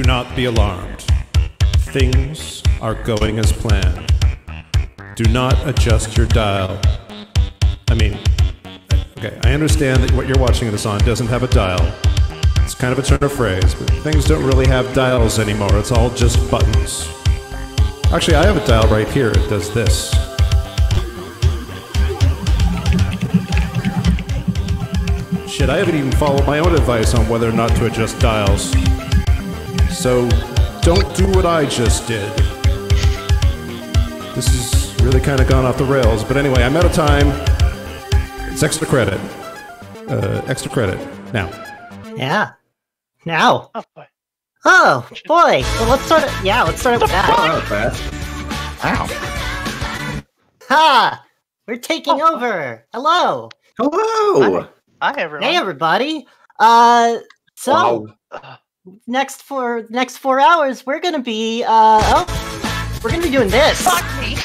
Do not be alarmed. Things are going as planned. Do not adjust your dial. I mean, okay, I understand that what you're watching this on doesn't have a dial. It's kind of a turn of phrase, but things don't really have dials anymore. It's all just buttons. Actually, I have a dial right here. It does this. Shit, I haven't even followed my own advice on whether or not to adjust dials. So, don't do what I just did. This has really kind of gone off the rails, but anyway, I'm out of time. It's extra credit. Uh, extra credit. Now. Yeah. Now. Oh boy. Oh boy. Well, let's start. It, yeah, let's start it with that. Oh, fast. Ow. Ha! We're taking over. Hello. Hello. Hi everyone. Hey, everybody. Uh, so Wow. Next for next four hours, we're gonna be uh oh, we're gonna be doing this. fuck me.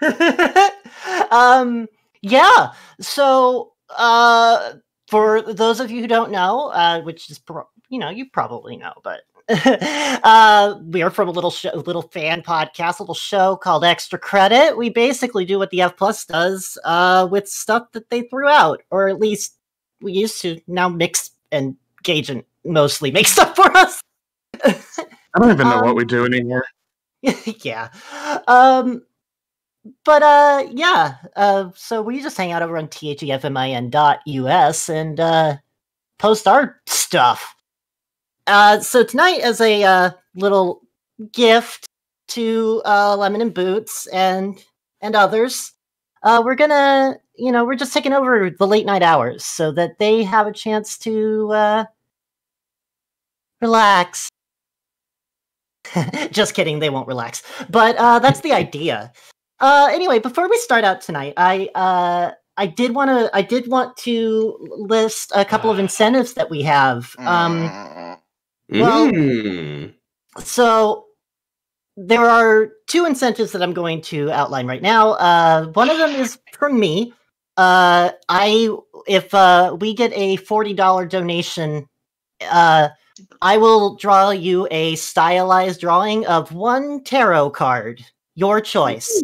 um, yeah. So, uh, for those of you who don't know, uh, which is pro- you know you probably know, but uh, we are from a little show, little fan podcast, a little show called Extra Credit. We basically do what the F Plus does uh, with stuff that they threw out, or at least we used to. Now Mix and Gagent mostly makes stuff for us. I don't even know Um, what we do anymore. yeah. Um but uh yeah. Uh so we just hang out over on thefmin dot us and uh post our stuff. Uh so tonight as a uh little gift to uh Lemon and Boots and and others, uh we're gonna you know, we're just taking over the late night hours so that they have a chance to uh relax. Just kidding they won't relax. But uh that's the idea. Uh anyway before we start out tonight i uh i did want to i did want to list a couple of incentives that we have. Um Mm, well- Mm. so there are two incentives that i'm going to outline right now. Uh one of them is from me. Uh i if uh we get a $40 donation uh i will draw you a stylized drawing of one tarot card. Your choice.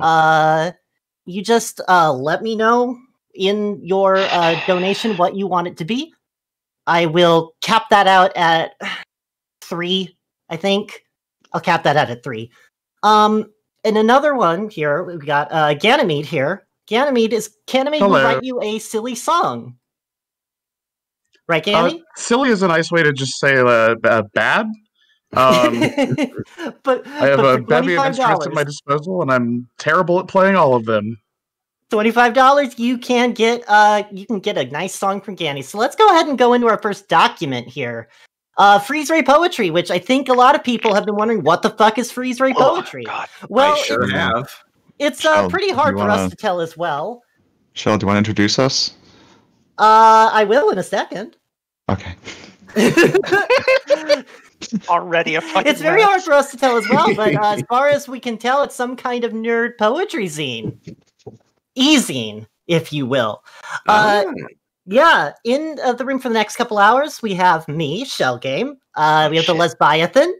Uh you just uh let me know in your uh donation what you want it to be. I will cap that out at three i think. I'll cap that out at three. Um and another one here we've got uh ganymede here. Ganymede is ganymede will write you a silly song right Uh, silly is a nice way to just say uh, uh, bad. Um, but I have but a bevy of instruments at my disposal, and I'm terrible at playing all of them. Twenty-five dollars, you can get uh you can get a nice song from Ganny. So let's go ahead and go into our first document here. Uh Freeze Ray Poetry, which I think a lot of people have been wondering what the fuck is Freeze Ray oh, Poetry. God. well, I sure it's, have. it's uh, Oh, pretty do hard you for us wanna- to tell as well. Cheryl, do you want to introduce us? Uh I will in a second. Okay. Already a fucking it's very mess. hard for us to tell as well, but uh, as far as we can tell, it's some kind of nerd poetry zine. E-zine, if you will. Uh, Ah. Yeah, in uh, the room for the next couple hours, we have me, Shell Game. Uh, Oh, we have shit. the Lesbiathan.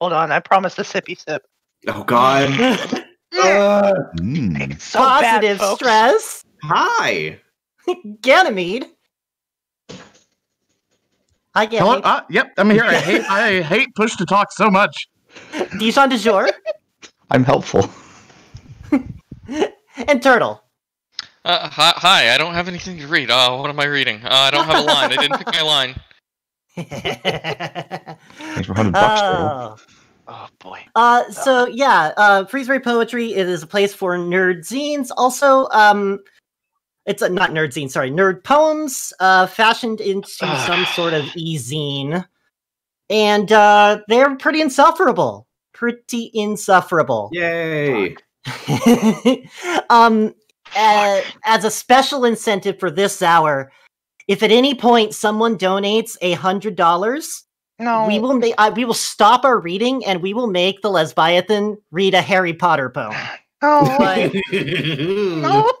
Hold on, I promised a sippy sip. oh God. Uh, Mm. So Positive bad, stress. hi. Ganymede. Hi, Hello? Uh, yep, I'm here. I hate I hate push to talk so much. Dijon du jour. I'm helpful. and Turtle. Uh, hi, hi, I don't have anything to read. Uh, what am I reading? Uh, I don't have a line. I didn't pick my line. Thanks for 100 bucks, Cheryl. oh. Oh boy. Uh, so yeah, uh, Freeze Ray Poetry. It is a place for nerd zines. Also, um, it's a, not nerd zine. Sorry, nerd poems, uh, fashioned into some sort of e-zine, and uh, they're pretty insufferable. Pretty insufferable. Yay. um, uh, as a special incentive for this hour, if at any point someone donates a hundred dollars, No. we will make uh, we will stop our reading and we will make the lesbiathan read a Harry Potter poem. No. But no.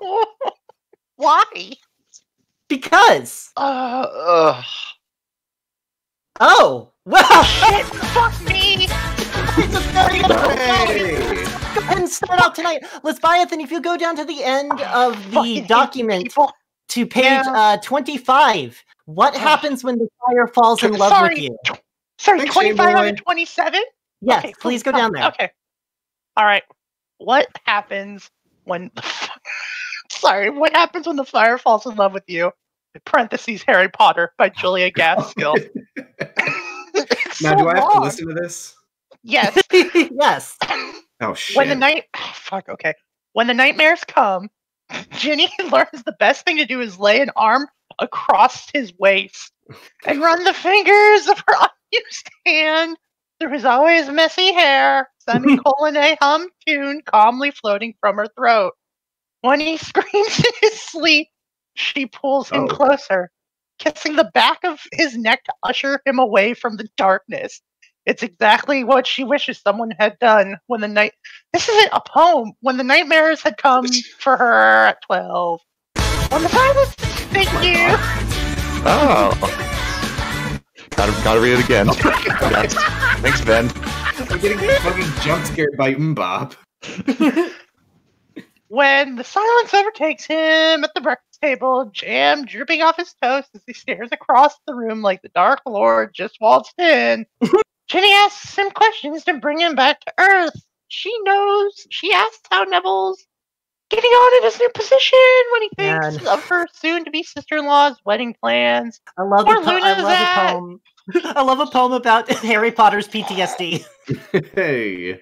Why? because Uh, ugh. Oh, well, Shit, fuck me! it's a very good Hey. Go ahead and start out tonight. Let's buy Anthony. If you go down to the end of the Fucking document to page Yeah. uh, 25, what Ugh. happens when the fire falls in love with Sorry. you? Sorry, Thanks, 25 out of 27? Yes, Okay, please cool. go down there. Okay. All right. What happens when the f- Sorry, what happens when the fire falls in love with you? In parentheses Harry Potter by Julia Gaskill. Now, so do I have to listen to this? Yes. yes. Oh shit. when the night fuck okay. When the nightmares come, Ginny learns the best thing to do is lay an arm across his waist and run the fingers of her unused hand through his always messy hair, semicolon a hum tune calmly floating from her throat. When he screams in his sleep, she pulls him Oh. closer, kissing the back of his neck to usher him away from the darkness. It's exactly what she wishes someone had done when the night. This isn't a poem. When the nightmares had come for her at twelve. On the silence. Thank you. Oh. Gotta, gotta read it again. Yes. Thanks, Ben. I'm getting fucking jump scared by Mbob. When the silence overtakes him at the breakfast table, jam dripping off his toast as he stares across the room like the Dark Lord just waltzed in. Ginny asks him questions to bring him back to Earth. She knows. She asks how Neville's getting on in his new position when he thinks Man. of her soon-to-be sister-in-law's wedding plans. I love, Where a po- I love a poem. I love a poem about Harry Potter's PTSD. hey.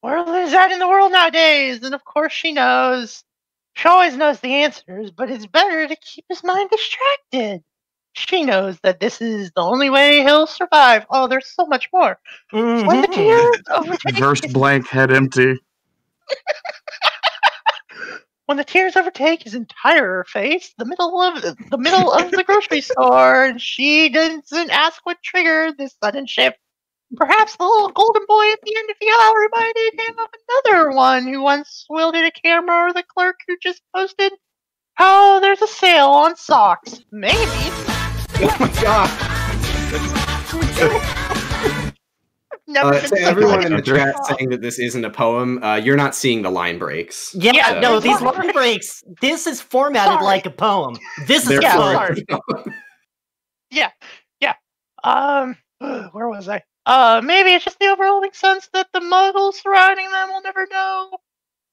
Where is that in the world nowadays? And of course she knows. She always knows the answers, but it's better to keep his mind distracted. She knows that this is the only way he'll survive. Oh, there's so much more. When the Mhm. tears overtake Verse blank, head empty. when the tears overtake his entire face, the middle of the middle of the grocery store, and she doesn't ask what triggered this sudden shift. Perhaps the little golden boy at the end of the aisle reminded him of another one who once wielded a camera or the clerk who just posted Oh, there's a sale on socks. Maybe. Oh my god. Never Uh, been to so everyone in the chat saying that this isn't a poem, uh, you're not seeing the line breaks. Yeah, Yeah, no, these line breaks. This is formatted Sorry. like a poem. This is Yeah, fun. yeah. Um, where was I? Uh, maybe it's just the overwhelming sense that the muggles surrounding them will never know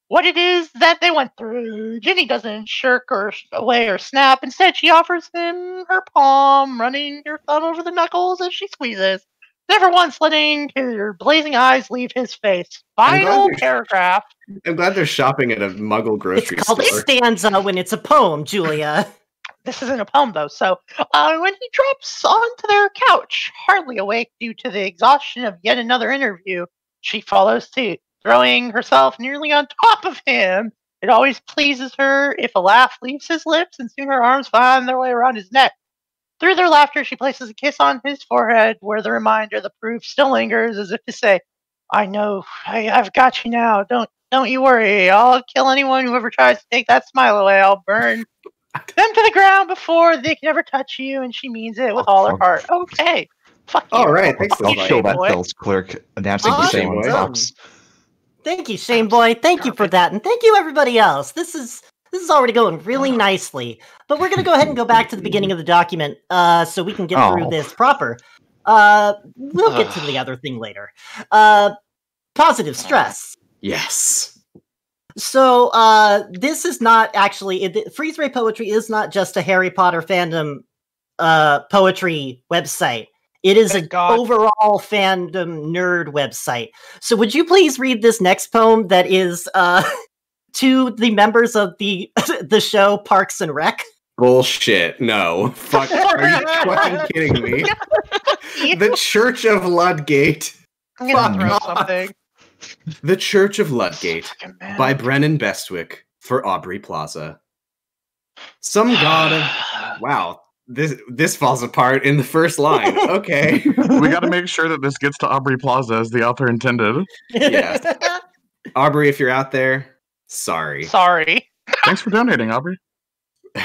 what it is that they went through. Ginny doesn't shirk or sh- away or snap. Instead, she offers him her palm, running her thumb over the knuckles as she squeezes, never once letting her blazing eyes leave his face. I'm glad Final paragraph. I'm glad they're shopping at a muggle grocery It's grocery called a store. stanza when it's a poem, Julia. This isn't a poem though, so uh, when he drops onto their couch, hardly awake due to the exhaustion of yet another interview, she follows suit, throwing herself nearly on top of him. It always pleases her if a laugh leaves his lips, and soon her arms find their way around his neck. Through their laughter, she places a kiss on his forehead, where the reminder, the proof, still lingers, as if to say, "I know, I, I've got you now. Don't, don't you worry. I'll kill anyone who ever tries to take that smile away. I'll burn them to the ground before they can ever touch you, and she means it with all her heart. Okay. Fuck you. All right, thanks, I'll Levi. kill that boy. Bill's clerk announcing the same on Boy. Thank you, Shane Boy. Thank you for that, and thank you everybody else. This is this is already going really nicely. But we're gonna go ahead and go back to the beginning of the document, uh, so we can get through Oh. this proper. Uh, we'll get to the other thing later. Uh, positive stress. Yes. So uh, this is not actually it, Freeze Ray Poetry is not just a Harry Potter fandom uh, poetry website. It is Thank an God. overall fandom nerd website. So would you please read this next poem that is uh, to the members of the the show Parks and Rec? Bullshit. No. Fuck. Are you fucking kidding me? The Church of Ludgate. I'm gonna throw off. something. The Church of Ludgate by Brennan Bestwick for Aubrey Plaza. Some god of wow. This this falls apart in the first line. Okay. We got to make sure that this gets to Aubrey Plaza as the author intended. Yes. Aubrey, if you're out there, sorry. Sorry. Thanks for donating, Aubrey.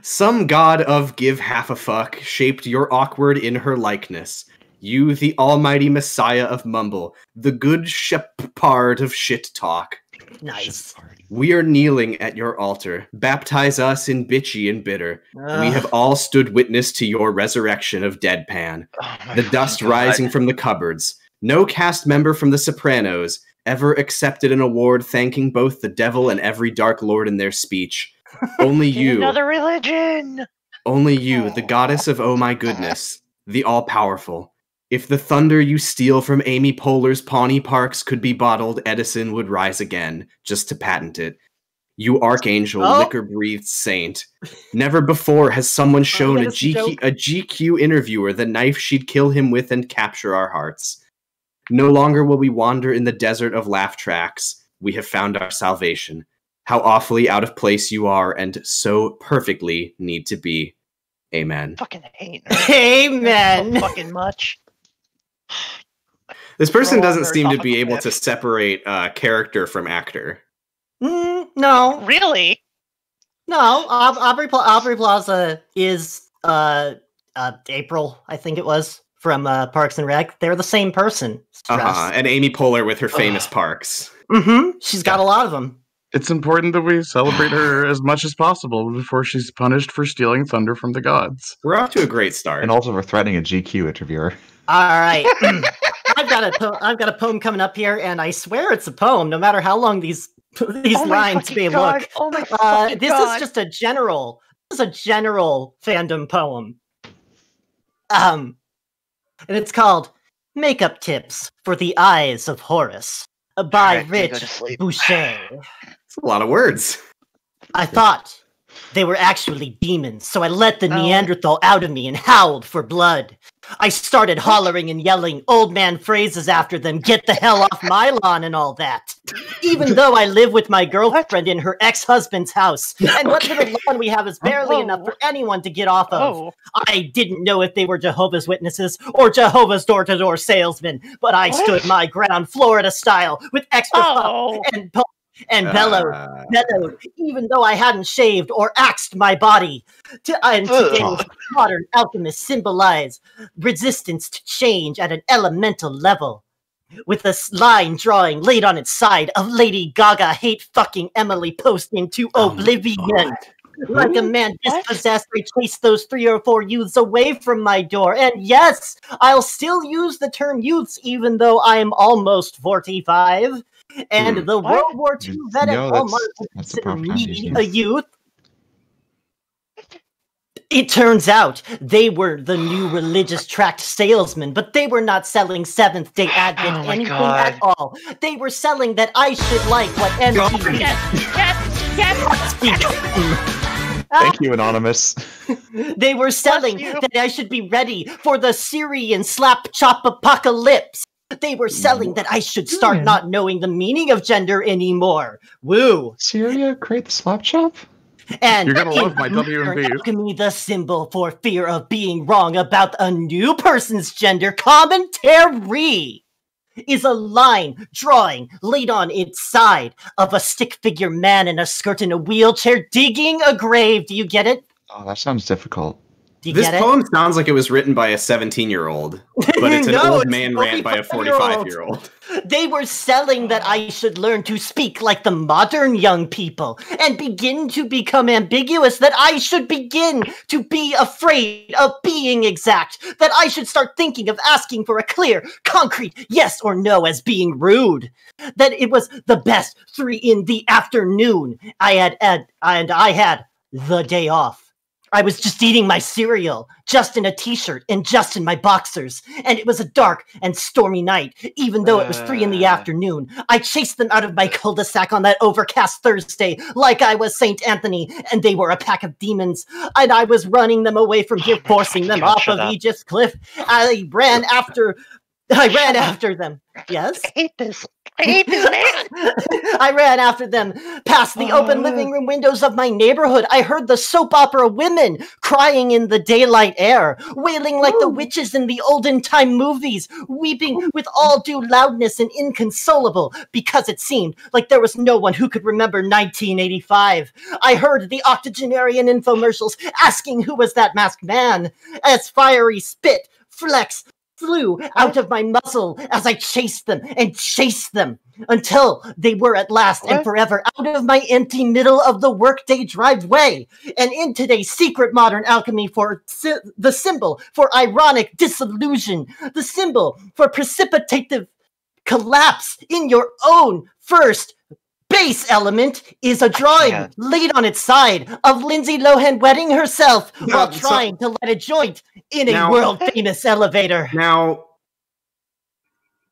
Some god of give half a fuck shaped your awkward in her likeness. You, the almighty messiah of mumble, the good shepherd of shit talk. Nice. We are kneeling at your altar. Baptize us in bitchy and bitter. We have all stood witness to your resurrection of deadpan. Oh The dust God. rising from the cupboards. No cast member from The Sopranos ever accepted an award thanking both the devil and every dark lord in their speech. Only you, Another religion. only you, the oh. goddess of oh my goodness, the all powerful. If the thunder you steal from Amy Poehler's Pawnee Parks could be bottled, Edison would rise again, just to patent it. You archangel, Oh. liquor breathed saint. Never before has someone shown a a. GQ, a GQ interviewer the knife she'd kill him with and capture our hearts. No longer will we wander in the desert of laugh tracks. We have found our salvation. How awfully out of place you are and so perfectly need to be. Amen. Fucking hate her so Amen. fucking much. This person doesn't seem to be able to separate uh, character from actor. Mm, no, Really? no. Aub- Aubrey Pla- Aubrey Plaza is uh, uh April, I think it was from uh, Parks and Rec. They're the same person. Uh-huh. And Amy Poehler with her famous Ugh. parks. Mm-hmm. She's got a lot of them. It's important that we celebrate her as much as possible before she's punished for stealing thunder from the gods. We're off to a great start. And also for threatening a GQ interviewer. All right. I've got a po- I've got a poem coming up here, and I swear it's a poem, no matter how long these these oh lines may God. look. Oh my Uh, fucking this God. is just a general. This is a general fandom poem. Um, and it's called "Makeup Tips for the Eyes of Horus" uh, by Alright, then go to Rich sleep. Boucher. It's a lot of words. I thought they were actually demons, so I let the No. Neanderthal out of me and howled for blood. I started hollering and yelling old man phrases after them, get the hell off my lawn and all that. Even though I live with my girlfriend in her ex husband's house, and what little lawn we have is barely enough for oh. anyone to get off of. Oh, I didn't know if they were Jehovah's Witnesses or Jehovah's door to door salesmen, but I What? stood my ground Florida style with extra oh. and po- and bellowed Uh, bellowed, even though I hadn't shaved or axed my body. To, and Ugh. today's modern alchemists symbolize resistance to change at an elemental level. With a line drawing laid on its side of Lady Gaga hate fucking Emily Post into oh oblivion. Like a man dispossessed, I chased those three or four youths away from my door. And yes, I'll still use the term youths, even though I am almost 45. And the What? World War II vet at No, Walmart that's- would that's a consider me a youth. It turns out they were the new religious tract salesmen, but they were not selling Seventh day Advent Oh anything God. at all. They were selling that I should like what MTV yes, yes, yes. Thank you, Anonymous. They were selling that I should be ready for the Syrian slap chop apocalypse. They were selling that I should start Syrian? not knowing the meaning of gender anymore. Woo! Syria, create the slap shop? And You're gonna love my modern W&B. alchemy, the symbol for fear of being wrong about a new person's gender commentary is a line drawing laid on its side of a stick figure man in a skirt in a wheelchair digging a grave. Do you get it? Oh, that sounds difficult. This get it? poem sounds like it was written by a 17 year old, but it's an No, old man ran by a 45 year old. They were selling that I should learn to speak like the modern young people and begin to become ambiguous, that I should begin to be afraid of being exact, that I should start thinking of asking for a clear, concrete yes or no as being rude, that it was the best three in the afternoon. I had, had and I had the day off. I was just eating my cereal, just in a t shirt and just in my boxers. And it was a dark and stormy night, even though it was three in the Uh. afternoon. I chased them out of my cul de sac on that overcast Thursday, like I was St. Anthony, and they were a pack of demons. And I was running them away from here, forcing them off of up. Aegis Cliff. I ran after. I ran after them. Yes? I hate this. I hate this man. I ran after them past the open living room windows of my neighborhood. I heard the soap opera women crying in the daylight air, wailing like the witches in the olden time movies, weeping with all due loudness and inconsolable because it seemed like there was no one who could remember 1985. I heard the octogenarian infomercials asking who was that masked man as fiery spit, flex, flew out of my muzzle as I chased them and chased them until they were at last and forever out of my empty middle of the workday driveway and in today's secret modern alchemy for sy- the symbol for ironic disillusion, the symbol for precipitative collapse in your own first base element is a drawing can't. laid on its side of Lindsay Lohan wetting herself No, while so- trying to light a joint in a world famous elevator. Now,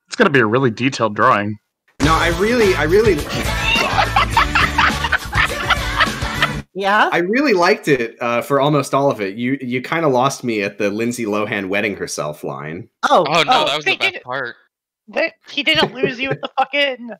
It's gonna be a really detailed drawing. no, I really, I really, Yeah? I really liked it uh, for almost all of it. You, you kind of lost me at the Lindsay Lohan wetting herself line. Oh, Oh no, oh, that was they the best part. That he didn't lose you at the fucking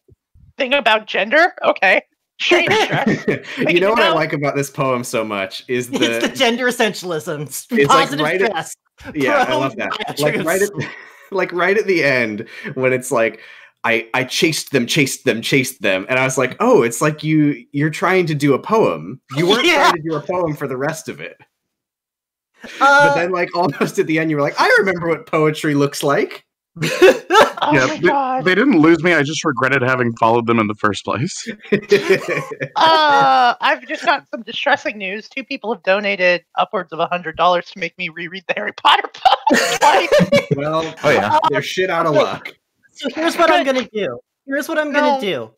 thing about gender. Okay, sure. you're stressed. you know what I like about this poem so much is it's the the gender essentialism. like Positive right at- yeah, I love that. Like right at like right at the end when it's like I I chased them, chased them, chased them, and I was like, oh, it's like you you're trying to do a poem. You weren't Yeah. trying to do a poem for the rest of it. Uh, but then like almost at the end, you were like, I remember what poetry looks like. Oh yeah, my they, god. they didn't lose me. I just regretted having followed them in the first place. Uh, I've just got some distressing news. Two people have donated upwards of a hundred dollars to make me reread the Harry Potter book twice. well, Oh yeah. they're shit out of luck. so here's what I'm gonna do. Here's what I'm No. gonna do.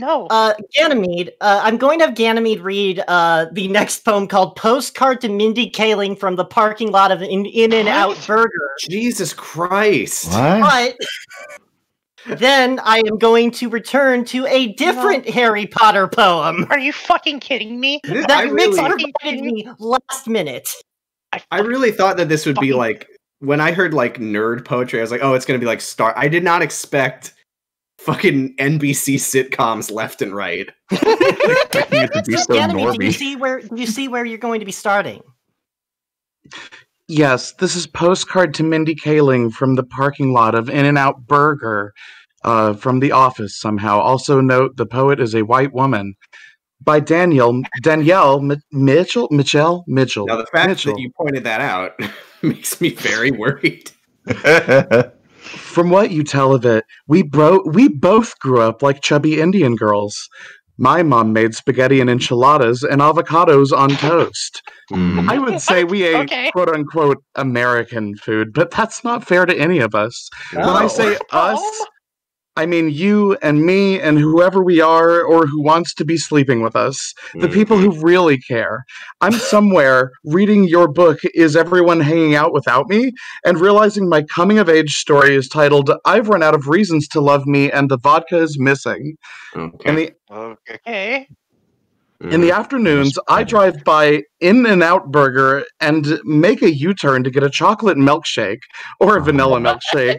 No, Uh, Ganymede, uh, I'm going to have Ganymede read uh, the next poem called Postcard to Mindy Kaling from the parking lot of an In and Out Burger. Jesus Christ. What? But then I am going to return to a different Harry Potter poem are you fucking kidding me? This- that I Mix really, provided me last minute. I really thought that this would be like when I heard like nerd poetry, I was like, oh, it's gonna be like Star. I did not expect fucking NBC sitcoms left and right. Expecting it to be so Ganymede, do you see where do you see where you're going to be starting? Yes, this is postcard to Mindy Kaling from the parking lot of In and Out Burger uh, from the office somehow. Also note the poet is a white woman. By Daniel Danielle Mi- Mitchell Mitchell Mitchell. Now the fact Mitchell. that you pointed that out makes me very worried. From what you tell of it, we bro we both grew up like chubby Indian girls. My mom made spaghetti and enchiladas and avocados on toast. Mm. I would say we ate Okay. quote unquote American food, but that's not fair to any of us. When I say us, Oh. I mean you and me and whoever we are or who wants to be sleeping with us. The mm-hmm. people who really care. I'm somewhere reading your book, Is Everyone Hanging Out Without Me? and realizing my coming of age story is titled I've Run Out of Reasons to Love Me and the Vodka is Missing. Okay. In the Okay. in the mm-hmm. afternoons, I drive by In and Out Burger and make a U turn to get a chocolate milkshake or a vanilla milkshake.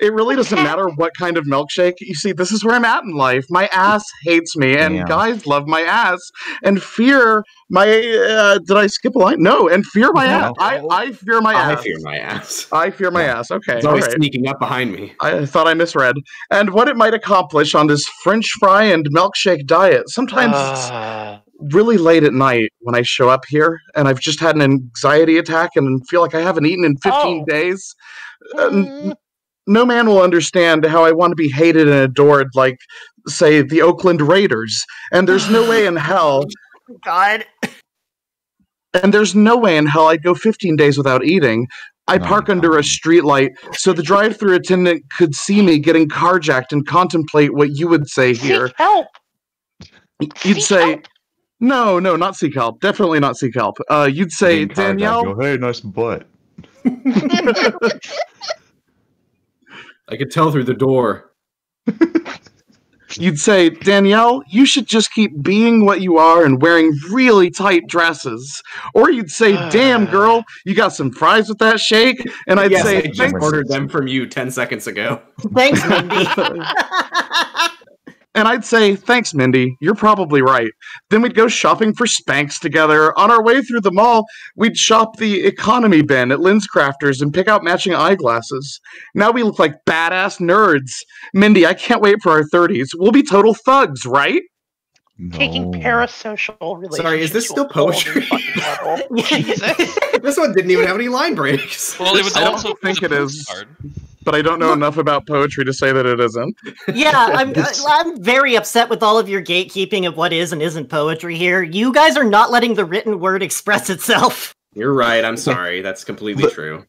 It really doesn't matter what kind of milkshake. You see, this is where I'm at in life. My ass hates me, and Damn. guys love my ass, and fear my. Uh, did I skip a line? No, and fear my ass. I, I fear my I ass. fear my ass. I fear my ass. Okay, It's always right. sneaking up behind me. I thought I misread. And what it might accomplish on this French fry and milkshake diet. Sometimes it's Uh, really late at night when I show up here and I've just had an anxiety attack and feel like I haven't eaten in 15 Oh. days. Uh, n- no man will understand how I want to be hated and adored like, say, the Oakland Raiders. And there's no way in hell, God. and there's no way in hell I'd go 15 days without eating. I No, park no. under a streetlight so the drive-through attendant could see me getting carjacked and contemplate what you would say here. Seek help. You'd Seek say, help. no, no, not seek help. Definitely not seek help. Uh, you'd say, Danielle, Go, hey, nice butt. I could tell through the door. You'd say, Danielle, you should just keep being what you are and wearing really tight dresses. Or you'd say, damn, girl, you got some fries with that shake? And I'd yes, say, I just ordered them from you 10 seconds ago. Thanks, Mindy. And I'd say, thanks, Mindy. You're probably right. Then we'd go shopping for Spanx together. On our way through the mall, we'd shop the economy bin at LensCrafters and pick out matching eyeglasses. Now we look like badass nerds. Mindy, I can't wait for our 30s. We'll be total thugs, right? No. Taking parasocial relationships. Sorry, is this still poetry? fucking level. Jesus. this one didn't even have any line breaks. Well, it was I don't also think it is. postcard. But I don't know enough about poetry to say that it isn't. yeah, I'm I'm very upset with all of your gatekeeping of what is and isn't poetry here. You guys are not letting the written word express itself. You're right. I'm sorry. That's completely But- true.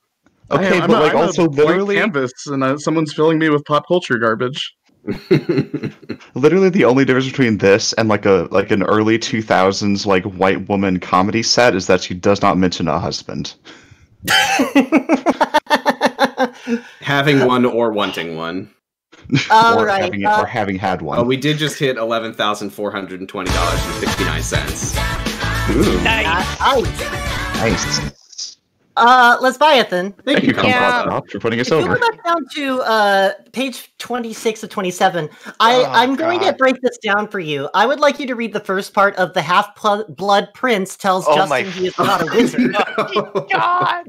Okay, I'm but a- like I'm a also blank literally, canvas, and uh, someone's filling me with pop culture garbage. literally the only difference between this and like a like an early 2000s like white woman comedy set is that she does not mention a husband. Having one or wanting one. All or right, having uh, or having had one. Oh, we did just hit eleven thousand four hundred and twenty dollars and sixty nine cents. Ooh, Nice. Uh, nice. uh, Lesbiathan. Thank you, Yeah. Comcast, for putting us If you over. go back down to uh, page 26 of 27, I, Oh, I'm going to break this down for you. I would like you to read the first part of The Half Blood Prince tells Oh, Justin my he is not a wizard. Oh, God.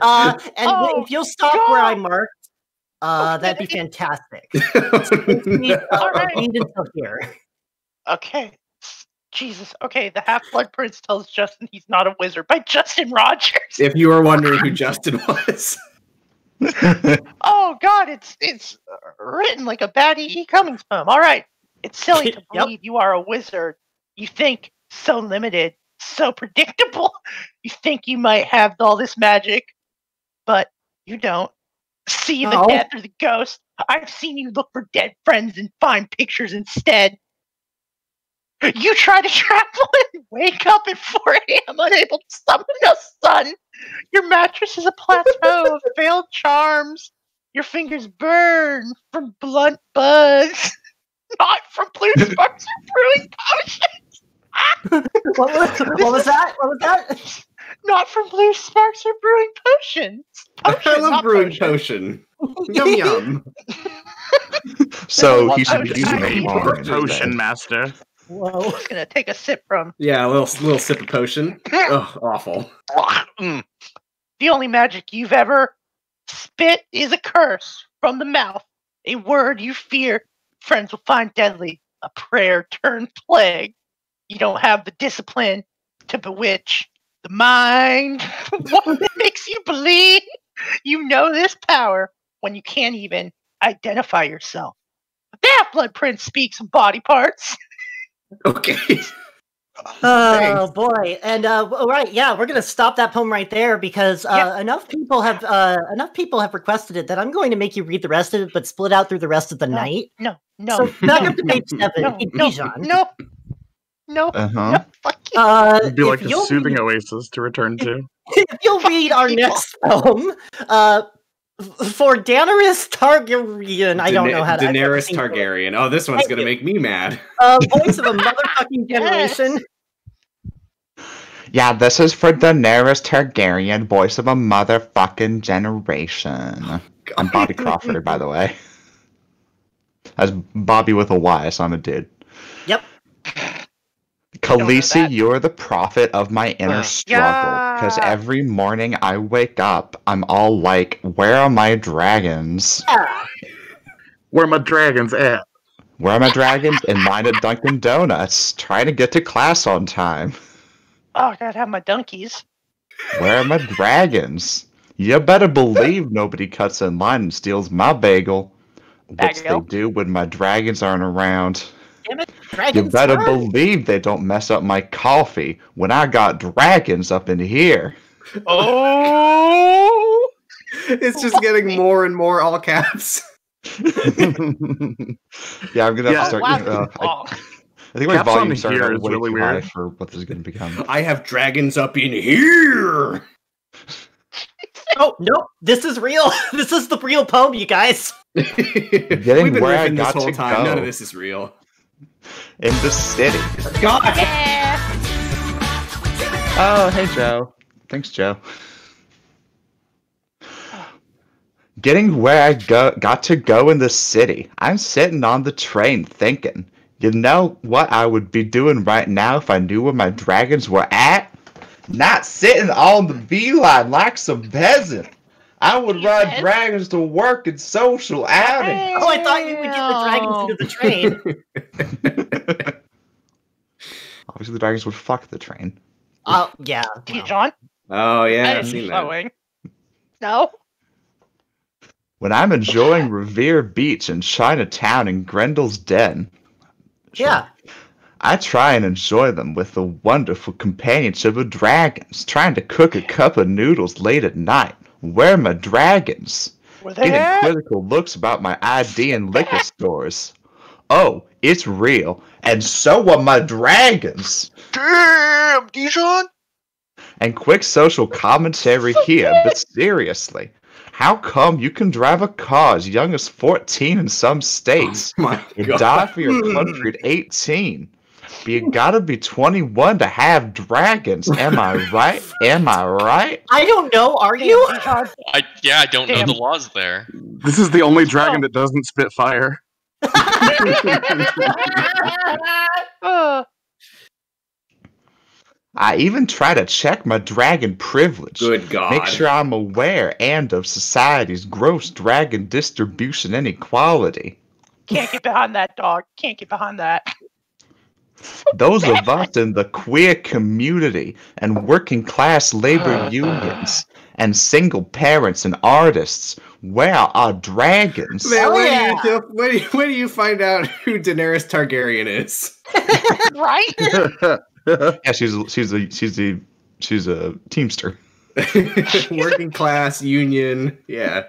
Uh, and Oh, if you'll stop where I marked, uh, that'd be fantastic. Please, uh, All right. read until here. Okay. Jesus. Okay, the Half Blood Prince tells Justin he's not a wizard by Justin Rogers. if you were wondering who Justin was. Oh God, it's it's uh, written like a bad E. E. Cummings poem. All right, it's silly to Yep. believe you are a wizard. You think so limited, so predictable. You think you might have all this magic, but you don't. See the No. death or the ghost. I've seen you look for dead friends and find pictures instead. You try to travel and wake up at 4 a.m. unable to summon a sun. Your mattress is a plateau of failed charms. Your fingers burn from blunt buzz, not from blue sparks or brewing potion. What was, what was that? What was that? Not from blue sparks or brewing potions. I love brewing potion. potion. yum yum. so he should be using a bomb. Potion master. Whoa. I'm gonna take a sip from. Yeah, a little little sip of potion. Oh, awful. Mm. The only magic you've ever spit is a curse from the mouth, a word you fear friends will find deadly, a prayer turned plague. You don't have the discipline to bewitch the mind. what makes you believe you know this power when you can't even identify yourself? That Half Blood Prince speaks of body parts. Okay. Oh boy! And uh, all right, yeah, we're gonna stop that poem right there because uh, Yeah. enough people have uh, enough people have requested it that I'm going to make you read the rest of it, but split out through the rest of the No, night. No, no, so back no, up to no, page seven. no, no, no, no, Uh huh. no, fuck you. Uh, It'd be like a soothing read- oasis to return to. if you'll read our people. next poem, uh, for Daenerys Targaryen. I don't know how to. I've never Daenerys. Targaryen. Oh, this one's Thank gonna you. make me mad. Uh, voice of a motherfucking generation. Yeah, this is for Daenerys Targaryen, voice of a motherfucking generation. I'm Bobby Crawford, by the way. As Bobby with a Y, so I'm a dude. Yep. Khaleesi, you're the prophet of my inner Uh, struggle. Because yeah. every morning I wake up, I'm all like, where are my dragons? Yeah. Where my dragons at? Where are my dragons? and mine at Dunkin' Donuts, trying to get to class on time. Oh, I gotta have my donkeys. Where are my dragons? You better believe nobody cuts in line and steals my bagel. What's they do when my dragons aren't around? Damn it, You better fly. believe they don't mess up my coffee when I got dragons up in here. Oh, It's just getting more and more all caps. yeah, I'm gonna Yeah. have to start. wow. uh, I, oh. I think my Caps volume started here out is way really too high weird. for what this is gonna become. I have dragons up in here. Oh no, this is real. this is the real poem, you guys. We've been where I living this whole to time. None of this is real. In the city. God. Yeah. Oh, hey, Joe. Thanks, Joe. Getting where I go, got to go in the city. I'm sitting on the train thinking, you know what I would be doing right now if I knew where my dragons were at? Not sitting on the beeline like some peasant. I would ride Yes. dragons to work and social outings. Oh, I thought you would get the dragons into the train. Obviously, the dragons would fuck the train. Oh, yeah. well. John, Oh yeah, that I've is seen that. No. When I'm enjoying Revere Beach and Chinatown and Grendel's Den, Yeah. I try and enjoy them with the wonderful companionship of dragons, trying to cook a cup of noodles late at night. Where are my dragons? Were they Getting there? quizzical looks about my ID in liquor stores. Oh, it's real, and so are my dragons. Damn, Dijon. And quick social commentary here, but seriously, how come you can drive a car as young as 14 in some states? Oh my You God. die for your country at 18. But you gotta be 21 to have dragons. Am I right? Am I right? I don't know. Are you? I yeah, I don't Damn. know the laws there. This is the only dragon that doesn't spit fire. I even try to check my dragon privilege. Good God. Make sure I'm aware and of society's gross dragon distribution inequality. can't get behind that dog. Can't get behind that. Those of us in the queer community and working class labor unions and single parents and artists, where are dragons? Man, Oh, when, yeah. do you, when, do you, when do you find out who Daenerys Targaryen is? Right? Yeah, she's a, she's a she's a she's a teamster. Working class union. Yeah.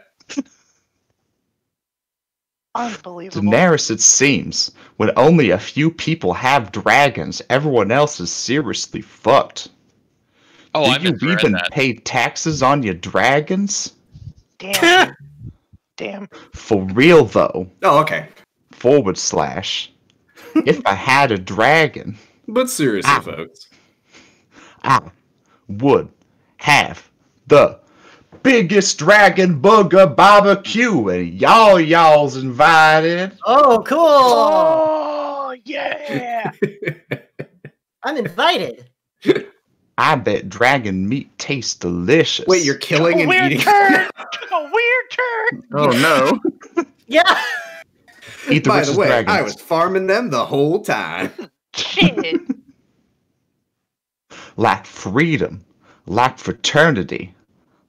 Unbelievable. Daenerys, it seems, when only a few people have dragons, everyone else is seriously fucked. Oh, Do I you meant even that. pay taxes on your dragons? Damn. Damn. For real though, Oh, okay. forward slash. if I had a dragon, But seriously, Ah. folks. I would have the biggest dragon booger barbecue, and y'all y'all's invited. Oh, cool. Oh, yeah. I'm invited. I bet dragon meat tastes delicious. Wait, you're killing Took killing a and weird eating. turn. Took a weird turn. Oh no. Yeah. Eat the By the way, dragons. I was farming them the whole time. Shit. like freedom, like fraternity,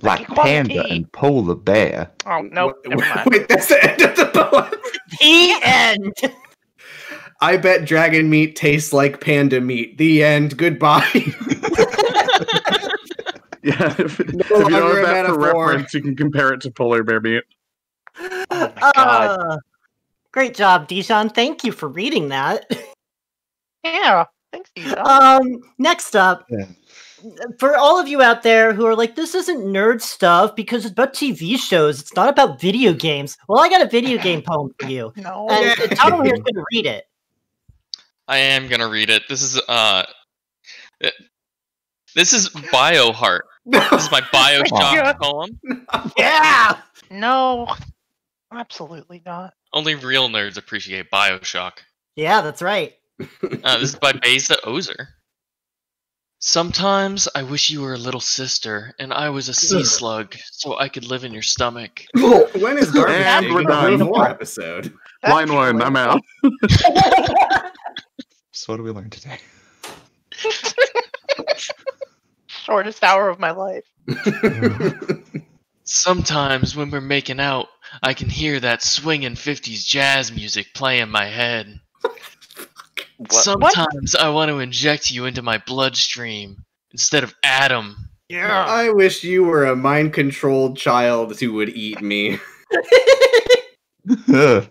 like equality. panda and polar bear. Oh, no. Wait, Wait, that's the end of the poem. The end. I bet dragon meat tastes like panda meat. The end. Goodbye. Yeah. If, if you longer don't a have that for metaphor. reference, you can compare it to polar bear meat. Oh, my God. Uh, great job, Dijon. Thank you for reading that. Yeah. Thanks, Dijon. Um, next up, Yeah. For all of you out there who are like, this isn't nerd stuff because it's about TV shows, it's not about video games. Well, I got a video game poem for you. no. And Yay. Tom here's going to read it. I am gonna read it. This is uh, it- this is Bioheart. This is my Bioshock poem. Yeah. No. Absolutely not. Only real nerds appreciate Bioshock. Yeah, that's right. Uh, this is by Beza Ozer. Sometimes I wish you were a little sister and I was a sea slug so I could live in your stomach. when is garbage And Day we're gonna done. more episode? Line one, I'm out. So what do we learn today? Shortest hour of my life. Sometimes when we're making out, I can hear that swinging 50s jazz music play in my head. What? Sometimes I want to inject you into my bloodstream instead of Adam. Yeah. I wish you were a mind controlled child who would eat me.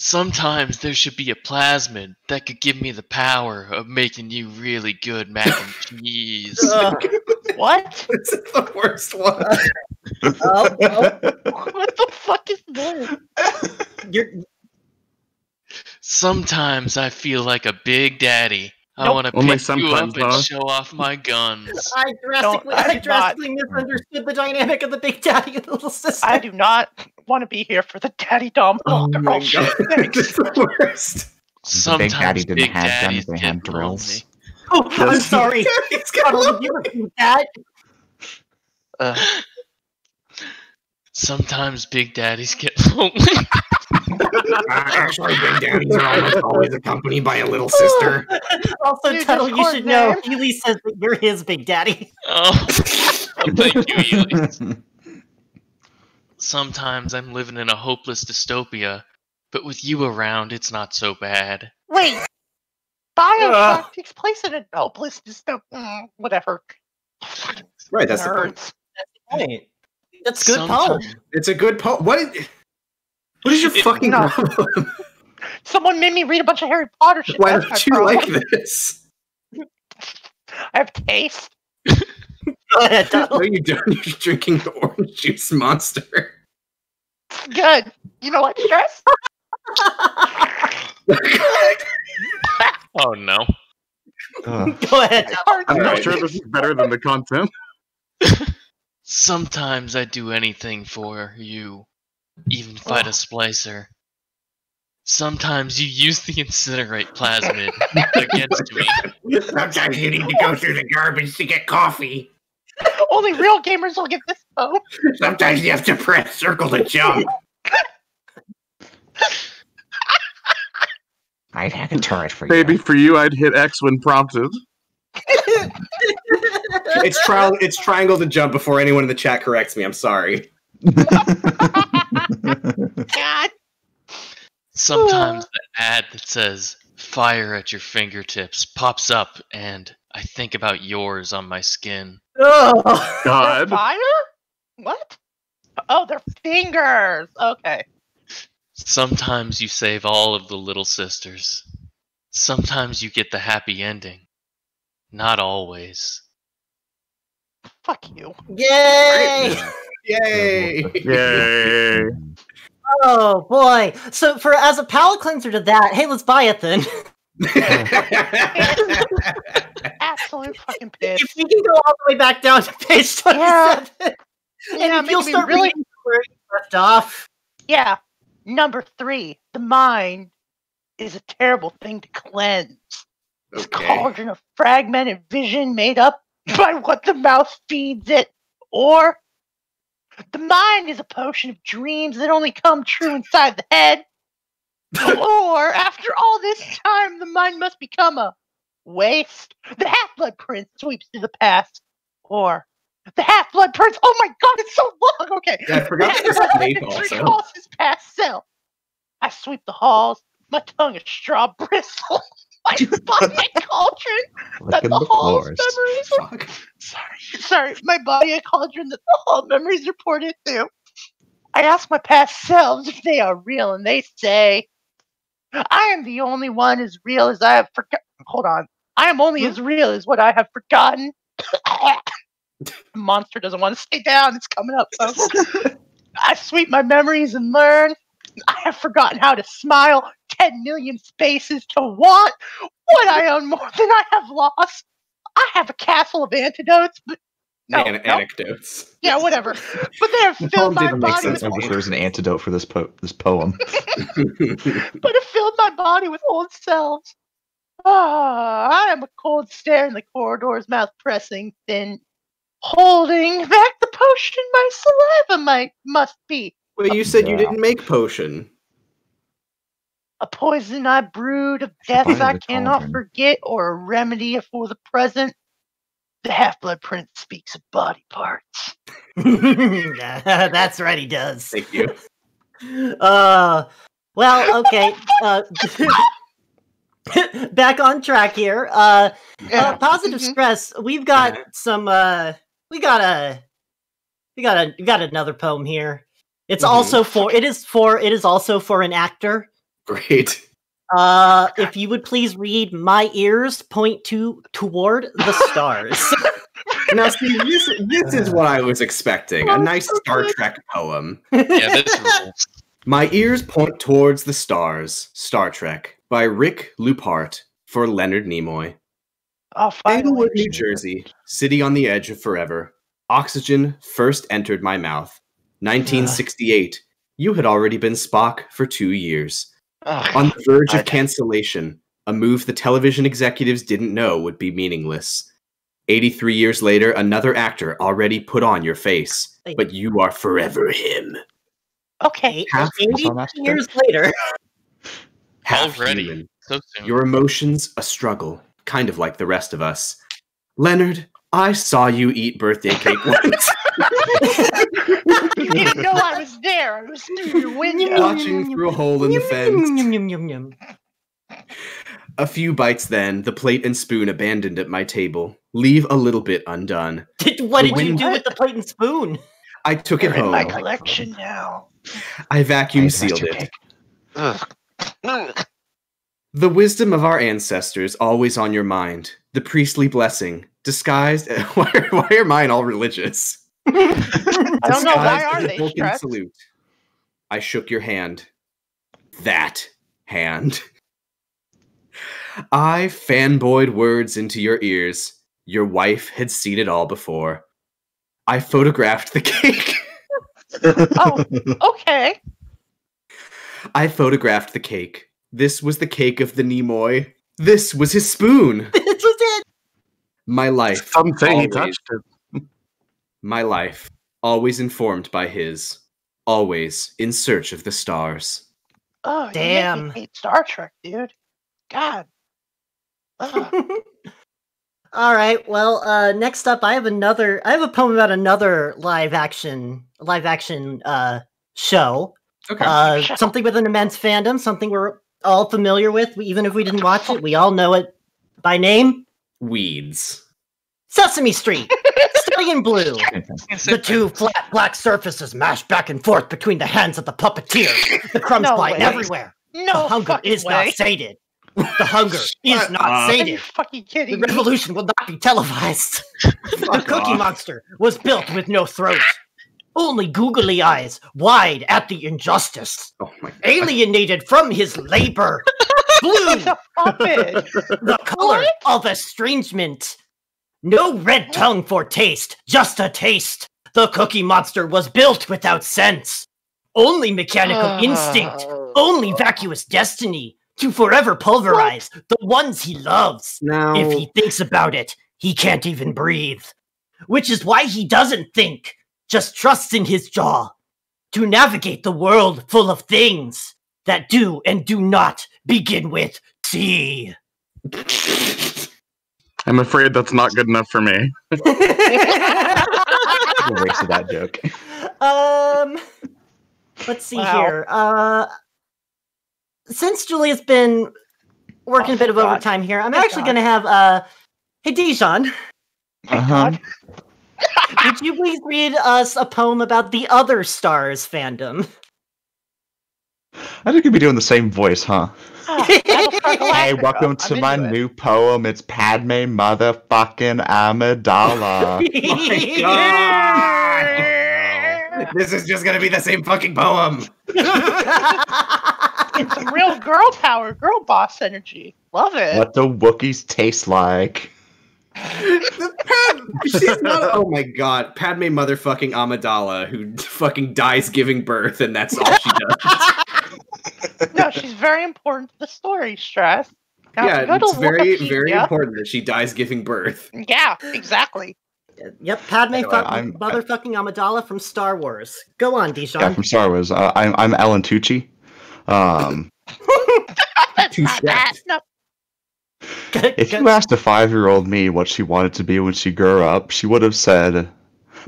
Sometimes there should be a plasmid that could give me the power of making you really good mac and cheese. Ugh. What? This is the worst one. Uh, oh, oh, what the fuck is this? you're, Sometimes I feel like a big daddy. I Nope. want to Only pick you sometimes, up and huh? show off my guns. I drastically, I I, did drastically misunderstood the dynamic of the big daddy and the little sister. I do not want to be here for the daddy dom. Oh my shit. god, that's the worst. The Sometimes Big Daddy didn't big have daddies guns, they get had drills. me. Oh, I'm sorry. It's got Cuddle, did you repeat that? Uh, Sometimes big daddies get lonely. Uh, actually, big daddies are almost always accompanied by a little sister. Also, Dude, Turtle, you hard should know. name. Healy says that you're his big daddy. oh, thank you, Ely. Sometimes I'm living in a hopeless dystopia, but with you around, it's not so bad. wait. Bioshock takes place in a hopeless dystopia. Mm, whatever. Right, that's the point. Nerds. Right. That's good poem. It's a good poem. What? Is, what is your It- fucking no. problem? Someone made me read a bunch of Harry Potter shit. Why That's don't my you problem. like this? I have taste. Go ahead, No, you don't. You're drinking the orange juice monster. Good. You know what, stress? Oh no. Ugh. Go ahead. I'm not sure this is better than the content. Sometimes I do anything for you, even fight a splicer. Sometimes you use the incinerate plasmid against me. Sometimes you need to go through the garbage to get coffee. Only real gamers will get this poem. Sometimes you have to press circle to jump. I'd hack a turret for you. Maybe for you, I'd hit X when prompted. It's tri- It's triangle to jump before anyone in the chat corrects me. I'm sorry. God. Sometimes the ad that says fire at your fingertips pops up and I think about yours on my skin. Oh. God. fire? What? Oh, they're fingers. Okay. Sometimes you save all of the little sisters. Sometimes you get the happy ending. Not always. Fuck you. Yay! Yay! Yay. Oh boy. So for as a palate cleanser to that, hey, let's buy it then. Absolute fucking if piss. we can go all the way back down to page Yeah. 27. Yeah, and if you'll start really- where you left off. Yeah. Number three, the mind is a terrible thing to cleanse. It's a okay. cauldron of fragmented vision made up by what the mouth feeds it. Or the mind is a potion of dreams that only come true inside the head. or after all this time, the mind must become a waste. The half blood prince sweeps through the past. Or the half blood prince. Oh my god, it's so long. Okay. Yeah, I forgot The Snake prince also. his past self. I sweep the halls. My tongue is straw bristle. My body a cauldron that Licking the the hall's floors. memories are sorry, sorry, my body a cauldron that the hall memories are poured into. I ask my past selves if they are real, and they say, I am the only one as real as I have forgotten. Hold on. I am only hmm? as real as what I have forgotten. monster doesn't want to stay down. It's coming up, folks. I sweep my memories and learn. I have forgotten how to smile. 10 million spaces to want what I own more than I have lost. I have a castle of antidotes, but no, An- no. anecdotes. yeah, whatever. But they have The filled poem my didn't make body sense with I wish there was an antidote for this po- this poem. but it filled my body with old selves. Ah, I am a cold stare in the corridors, mouth pressing thin, holding back the potion my saliva might must be. well, you said you didn't make potion. A poison I brewed of deaths I cannot cauldron. forget, or a remedy for the present. The half blood prince speaks of body parts. That's right, he does. Thank you. Uh, well, okay. Uh, back on track here. Uh, uh, positive Mhm. stress. We've got Uh-huh. some. Uh, we got a. We got a. We got another poem here. It's Mhm. also for. It is for. It is also for an actor. Great. Uh, if you would please read, my ears point to toward the stars. now, see, this this is what I was expecting. A nice Star Trek poem. Yeah, this rules. My ears point towards the stars. Star Trek by Rick Lupert for Leonard Nimoy. Oh. Englewood, New Jersey, city on the edge of forever. Oxygen first entered my mouth. 1968. You had already been Spock for two years. Ugh. On the verge of I- cancellation, a move the television executives didn't know would be meaningless. 83 years later, another actor already put on your face, but you are forever him. Okay. Half, Eighty years later. half Already. human. So soon. Your emotions a struggle, kind of like the rest of us. Leonard, I saw you eat birthday cake once. You didn't know I was there. I was through your window. watching through a hole in the fence. A few bites then, the plate and spoon abandoned at my table. Leave a little bit undone. Did- What The did you do with the plate and spoon? I took it They're in my collection now. I vacuum Hey, sealed it. Cake. Ugh. Ugh. The wisdom of our ancestors always on your mind. The priestly blessing, disguised. why, are, why are mine all religious? I don't know. Why are they Vulcan stressed? salute. I shook your hand. That hand. I fanboyed words into your ears. Your wife had seen it all before. I photographed the cake. Oh, okay. I photographed the cake. This was the cake of the Nimoy. This was his spoon. this was it. My life. Something he touched it. My life. Always informed by his. Always in search of the stars. Oh, Damn. make hate Star Trek, dude. God. Ugh. All right. Well, uh, next up, I have another. I have a poem about another live action, live action uh, show. Okay. Uh, Show. something with an immense fandom. Something we're all familiar with. Even if we didn't watch it, we all know it by name. Weeds. Sesame Street. Study in Blue. The two flat black surfaces mash back and forth between the hands of the puppeteer. The crumbs No fly way. everywhere. no the hunger is way. not sated. The hunger is Shut not up. Are you sated. fucking The kidding me? revolution will not be televised. the Cookie off. Monster was built with no throat. Only googly eyes, wide at the injustice. Oh my god. Alienated from his labor. Blue, It's a puppet. the color What? of estrangement. No red tongue for taste, just a taste. The Cookie Monster was built without sense. Only mechanical instinct, only vacuous destiny to forever pulverize the ones he loves. Now, If he thinks about it, he can't even breathe. Which is why he doesn't think, just trusts in his jaw to navigate the world full of things that do and do not begin with C. I'm afraid that's not good enough for me. People wasted that joke. um, let's see Wow. here. Uh, since Julia's been working Oh, a bit of God. overtime here, I'm Thank actually going to have uh, hey Dijon, Uh-huh. Would you please read us a poem about the other stars fandom? I think you'd be doing the same voice, huh? Ah, Hey, welcome to I'm my into it. new poem. It's Padme motherfucking Amidala. God. this is just gonna be the same fucking poem. It's some real girl power, girl boss energy. Love it. what do Wookiees taste like? She's not. Oh my god, Padme motherfucking Amidala, who fucking dies giving birth, and that's all she does. No, she's very important to the story, Stress. Now, yeah, it's very, Wikipedia. very important that she dies giving birth. Yeah, exactly. Yep, Padme Anyway, fuck- I'm- I- motherfucking Amidala from Star Wars. Go on, Yeah, Dijon. from Star Wars. Uh, I'm I'm Ellen Tucci. Um, That's not that. No, if you asked a five-year-old me what she wanted to be when she grew up, she would have said,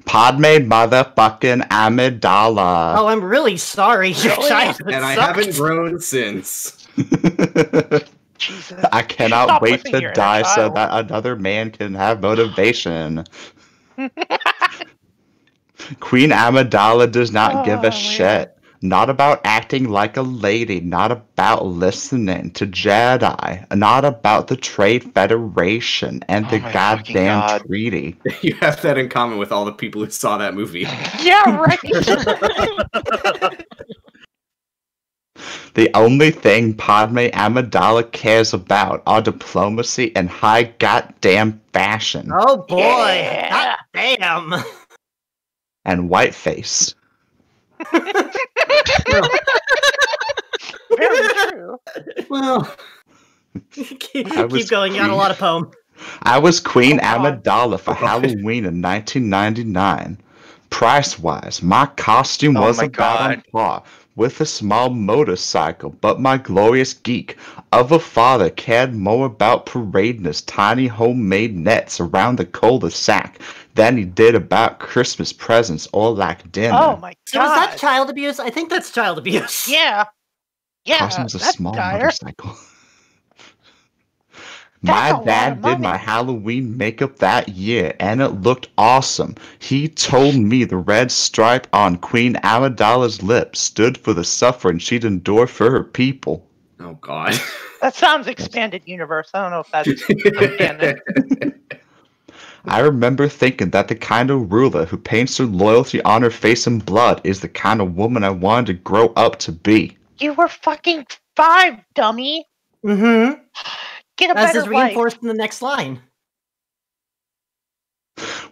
"Padme motherfucking Amidala." oh, I'm really sorry. Your childhood And I sucked. haven't grown since. Jesus. I cannot Stop wait to die so child. that another man can have motivation. Queen Amidala does not oh, give Oh, a shit. Not about acting like a lady, not about listening to Jedi, not about the Trade Federation and Oh the goddamn God. treaty. You have that in common with all the people who saw that movie. Yeah, right. The only thing Padme Amidala cares about are diplomacy and high goddamn fashion oh boy! Yeah. God damn! and whiteface. Very true. Well, keep, keep going. You got a lot of poem. I was Queen Oh, Amidala for Oh, God. Halloween in 1999. Price wise, my costume Oh was my about on God. par with a small motorcycle, but my glorious geek of a father cared more about parading his tiny homemade nets around the cul-de-sac than he did about Christmas presents or like dinner. Oh my So is that child abuse? I think that's child abuse. yeah. Yeah. costume a small dire. motorcycle. My dad did my. Halloween makeup that year, and it looked awesome. He told me the red stripe on Queen Amidala's lips stood for the suffering she'd endure for her people. oh god. That sounds expanded universe. I don't know if that's canon. I remember thinking that the kind of ruler who paints her loyalty on her face in blood is the kind of woman I wanted to grow up to be. You were fucking five, dummy. Mm-hmm. Get a As better is life. reinforced in the next line.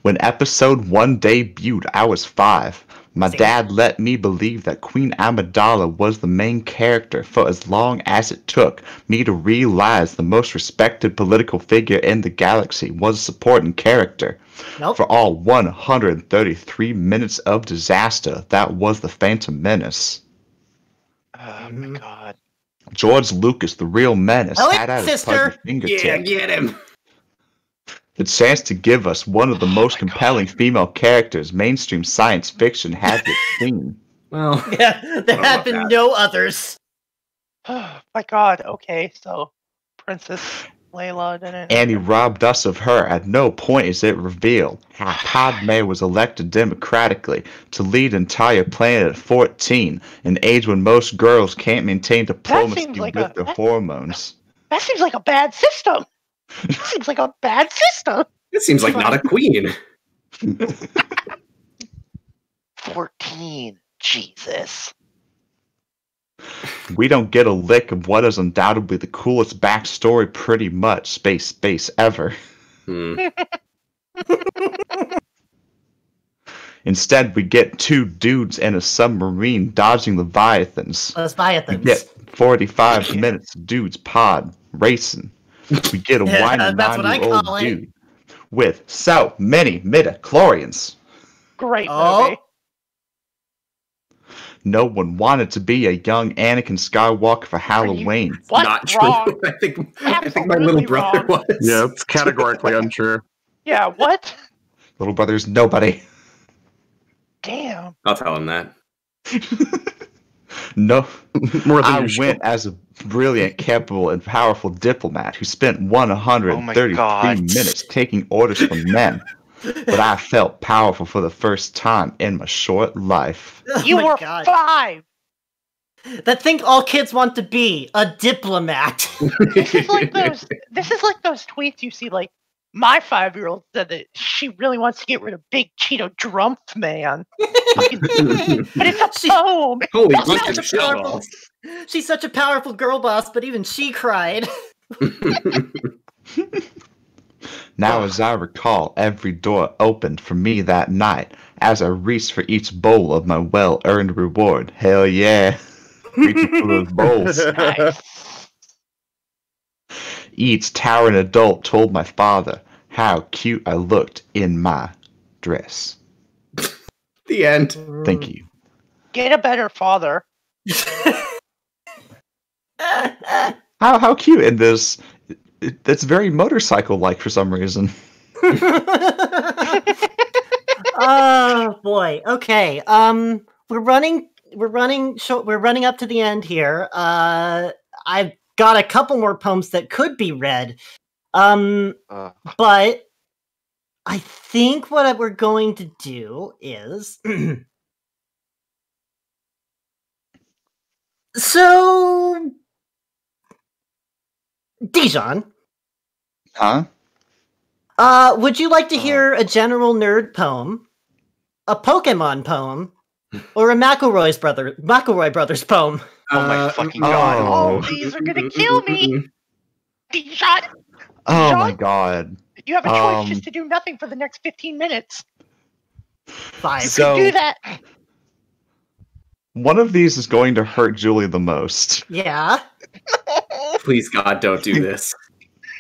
When episode 1 debuted, I was five. My Same. dad let me believe that Queen Amidala was the main character for as long as it took me to realize the most respected political figure in the galaxy was a supporting character. Nope. For all 133 minutes of disaster, that was the Phantom Menace. Oh my mm-hmm. god. George Lucas, the real menace, Tell it, had at his sister. fucking fingertips yeah, get him. The chance to give us one of the Oh most compelling God. female characters mainstream science fiction has yet seen. Well, Yeah, there have been that? no others. Oh my god. Okay, so Princess Layla didn't. and he robbed us of her. At no point is it revealed how Padme was elected democratically to lead entire planet at 14, an age when most girls can't maintain diplomacy like with a- their that- hormones. That seems like a bad system. That seems like a bad system. it seems like not a queen. 14. Jesus. We don't get a lick of what is undoubtedly the coolest backstory, pretty much, space space ever. Hmm. Instead, we get two dudes in a submarine dodging leviathans. Leviathans. We get 45 minutes dudes pod racing. We get a Yeah, whiny that's what I 90 old call it. dude with so many midichlorians. Great Oh. movie. No one wanted to be a young Anakin Skywalker for Halloween. What? Not Wrong. true. I think I think my little brother wrong. was. Yeah, it's categorically untrue. Yeah, what? Little brother's nobody. Damn. I'll tell him that. No, More than I usual. went as a brilliant, capable, and powerful diplomat who spent 133 God. minutes taking orders from men. But I felt powerful for the first time in my short life. Oh You my were God. five. That thing all kids want to be a diplomat. This is like those. This is like those tweets you see. Like my five-year-old said that she really wants to get rid of Big Cheeto Drumpf Man, but it's a She- poem. Holy She's such a powerful, she's such a powerful girl boss, but even she cried. Now, as I recall, every door opened for me that night as I reached for each bowl of my well earned reward. Hell yeah. Reaching for those bowls. Nice. Each towering adult told my father how cute I looked in my dress. the end. Thank you. Get a better father. How how cute in this? It, that's very motorcycle like for some reason. oh boy. Okay. Um, we're running. We're running. Short, we're running up to the end here. Uh, I've got a couple more poems that could be read. Um, Uh, but I think what we're going to do is So, Dijon, Huh? uh, would you like to hear a general nerd poem, a Pokemon poem, or a McElroy's brother McElroy brothers poem? Oh my Uh, fucking mm, god. All Oh. these are gonna kill me. Dijon, Oh my god. you have a choice Um, just to do nothing for the next 15 minutes. Five. So- do that. One of these is going to hurt Julie the most. yeah. Please, God, don't do this.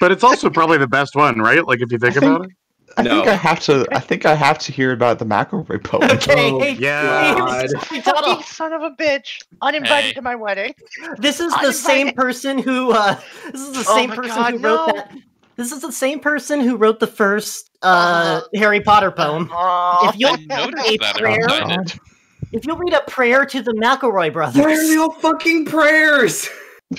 But it's also probably the best one, right? Like if you think think- about it. I No. think I have to. I think I have to hear about the McElroy poem. Okay. Oh, yeah. hey, God. hey, Turtle, Fucking son of a bitch. Uninvited Hey. to my wedding. This is the same person who. Uh, this is the Oh same person God, who wrote no. that. This is the same person who wrote the first uh, Harry Potter poem. If you'll read a prayer, if you'll read a prayer to the McElroy brothers, Why are they all fucking prayers?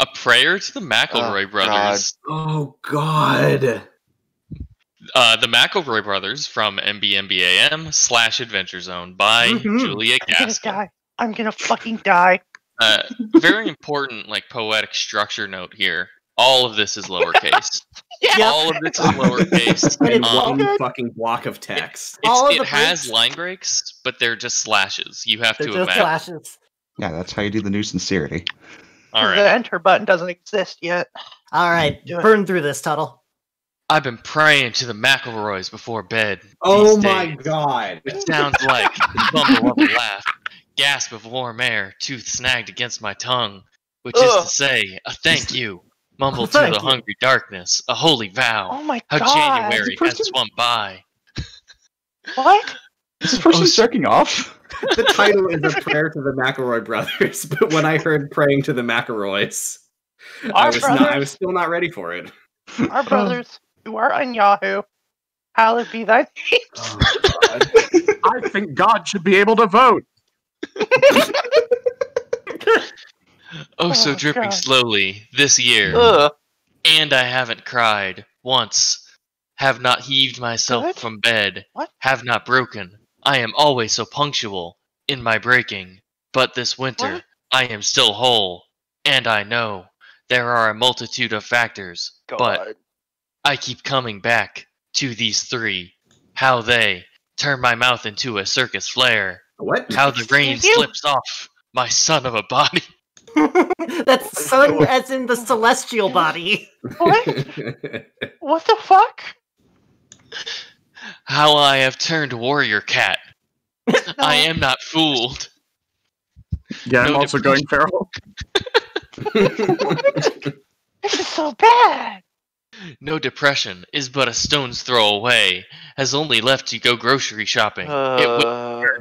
A prayer to the McElroy Oh, brothers. Oh God. Uh, the McElroy brothers from MBMBAM slash Adventure Zone by Mhm. Julia I'm gonna die. I'm gonna fucking die. Uh, very important, like poetic structure note here. All of this is lowercase. Yeah. All of this is lowercase. And In Um, one fucking block of text. it's- all of it the has breaks- line breaks, but they're just slashes. You have they're to just imagine. flashes. Yeah, that's how you do the new sincerity. All The enter button doesn't exist yet. All right, burn through this, Turtle. I've been praying to the McElroys before bed. Oh these my days. God. It sounds like the bumble of a laugh, gasp of warm air, tooth snagged against my tongue, which is to say, a thank you, mumble to Thank the you. hungry darkness, a holy vow. Oh vow. my How god. January has swum by. What? Is this oh, person Oh, jerking off? The title is a prayer to the McElroy brothers, but when I heard praying to the McElroys, I Our was not. I was still not ready for it. Our brothers who are on Yahoo. Hallowed be thy oh, name. Oh, I think God should be able to vote. Oh, so Oh, dripping God. slowly this year, Ugh. and I haven't cried once. Have not heaved myself Good? from bed. What? Have not broken. I am always so punctual in my breaking. But this winter, What? I am still whole. And I know there are a multitude of factors. But I keep coming back to these three. How they turn my mouth into a circus flare. What? How the rain slips off my son of a body. That's sun as in the celestial body. What? what the fuck? How I have turned warrior cat. I am not fooled. Yeah, I'm also going feral. This is so bad. No depression is but a stone's throw away. Has only left to go grocery shopping. It Uh,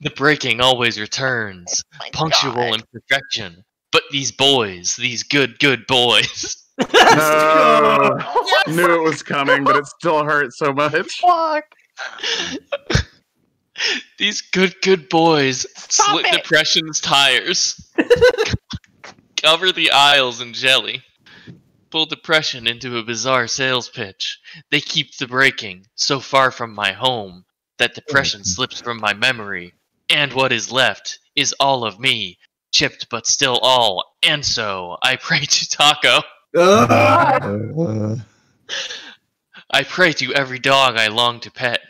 The breaking always returns, My punctual God. in perfection. But these boys, these good, good boys, No. What the Knew it was coming, but it still hurt so much. fuck? these good, good boys Stop slit it. depression's tires, cover the aisles in jelly, pull depression into a bizarre sales pitch. They keep the breaking so far from my home that depression mm. slips from my memory, and what is left is all of me, chipped but still all. And so I pray to Taco. Ugh. Uh, I pray to every dog I long to pet.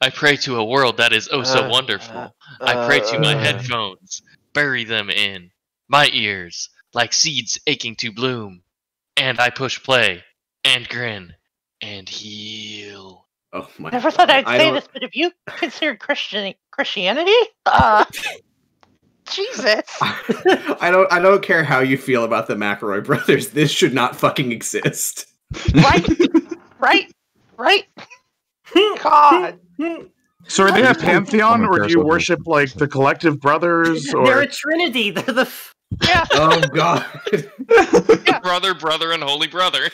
I pray to a world that is oh so Uh, wonderful. I pray to my uh, headphones, bury them in my ears like seeds aching to bloom. And I push play and grin and heal. Oh my Never thought I'd say this, but have you considered Christian Christianity? Uh, Jesus. I don't. I don't care how you feel about the McElroy brothers. This should not fucking exist. Right? right? Right? God. So are they a pantheon, my or do you worship like the collective brothers? They're a trinity. They're the. F- Yeah. Oh god. Yeah. Brother, brother, and holy brother.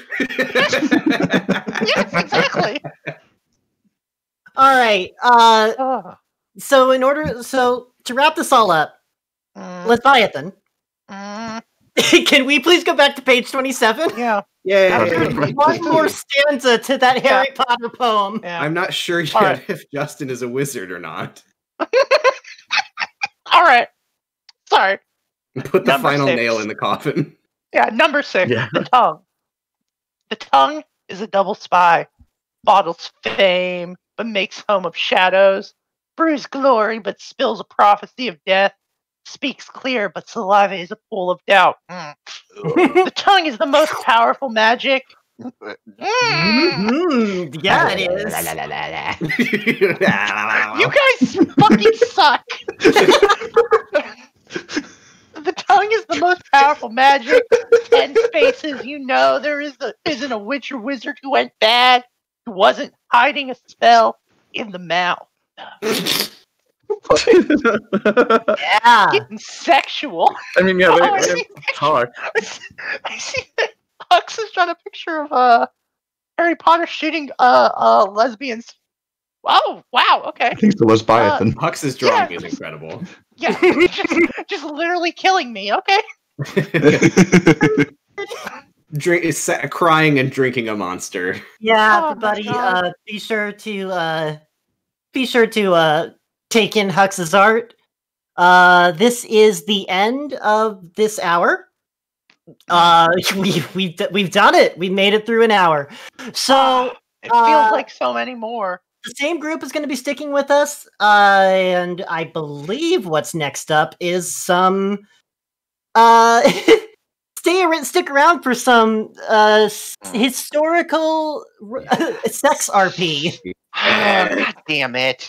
Yes, exactly. all right. Uh, so in order, so to wrap this all up, Mm, Lesbiathan, mm, can we please go back to page twenty-seven? yeah. Yay! One more stanza to that Harry Potter poem. Yeah. I'm not sure yet Alright. if Justin is a wizard or not. All right. Sorry. Put the Number final six. nail in the coffin. Yeah, number six, Yeah. the tongue. The tongue is a double spy, bottles fame, but makes home of shadows, brews glory, but spills a prophecy of death, speaks clear, but saliva is a pool of doubt. Mm. the tongue is the most powerful magic. Mm. Mhm, yeah, it is. You guys fucking suck. the tongue is the most powerful magic. Ten spaces, you know there is a, isn't a witch or wizard who went bad, who wasn't hiding a spell in the mouth. Yeah. Getting sexual. I mean, yeah, Oh, they, I they see. talk. I see that Hux is trying a picture of uh Harry Potter shooting uh uh lesbians. Oh wow, okay. I think the Lesbiathan. Hux's drawing Yeah. is incredible. Yeah, just, just literally killing me. Okay. Drink is sa- crying and drinking a monster. Yeah, Oh my everybody, uh, be sure to uh, be sure to uh, take in Hux's art. Uh, this is the end of this hour. Uh, we we've we've done it. We made it through an hour. So It feels Uh, like so many more. the same group is going to be sticking with us, uh, and I believe what's next up is some uh. Stay around, stick around for some uh, historical r- sex RP. God damn it.